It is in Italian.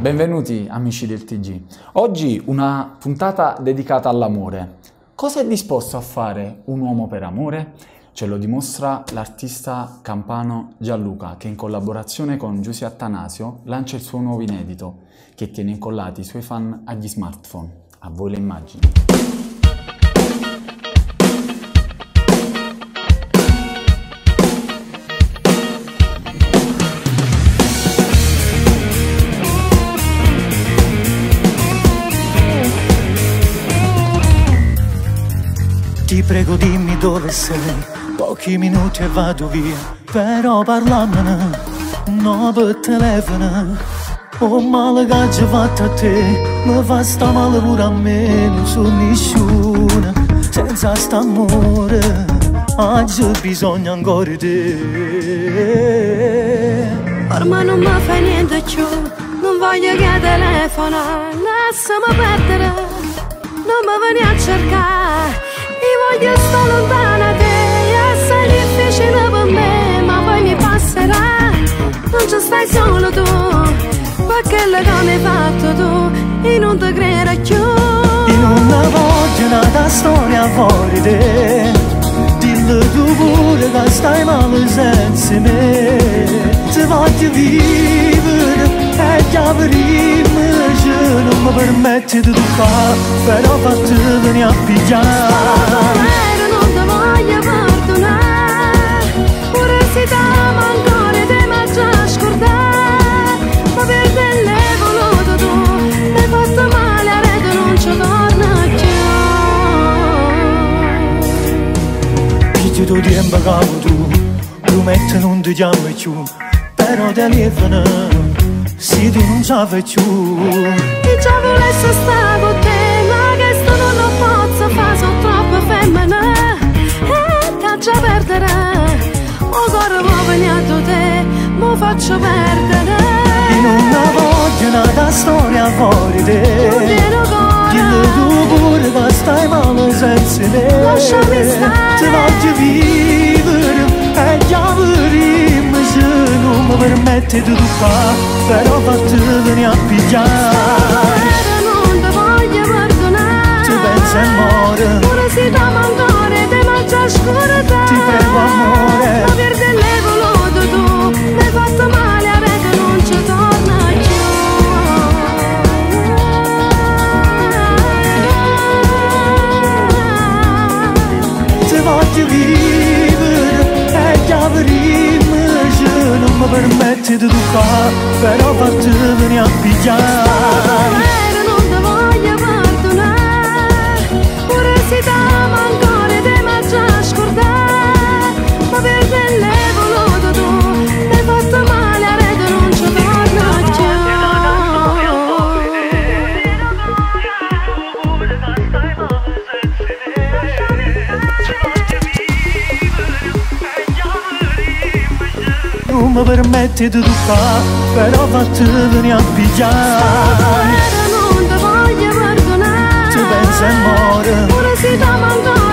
benvenuti amici del TG. Oggi una puntata dedicata all'amore. Cosa è disposto a fare un uomo per amore? Ce lo dimostra l'artista campano Gianluca che in collaborazione con Giusy Attanasio lancia il suo nuovo inedito che tiene incollati i suoi fan agli smartphone. A voi le immagini. Prego dimmi dove sei, pochi minuti e vado via, però parlamene, no per telefono. Oh male che ci fatto a te, mi fa sta male pure a me, non so nessuno, senza st'amore, oggi ho bisogno ancora di te. Ormai non mi fa niente più, non voglio che telefono, lasciami perdere, non mi vieni a cercare. Io voglio stare lontana te, è assai difficile per me, ma poi mi passerà. Non ci stai solo tu, perché le che mi hai fatto tu, e non ti credo più. Io non voglio nata storia fuori te, dillo tu pure che stai male senza me. Ti voglio vivere e chiamarimi non mi permette di fare, però fatti venire a pigliare. Tu tempo che tu, prometto non ti chiamo più, però telefono, se tu non ci fai più. Io già volessi stare con te, ma che sto non lo posso fare, sono troppo femmina, e ti già perdere, o corro mo venendo te, mo faccio perdere. Io non voglio nata storia fuori te. Non viene Dillo ancora. tu pure che stai male senza me Lasciami stare. Ti voglio vivere permette di fare Però fatti venire a pigliare mi permetti di toccare, però fatti venire a pigliare. Ora non ti voglio perdonare, tu pensi a morire, pure se ti mancare.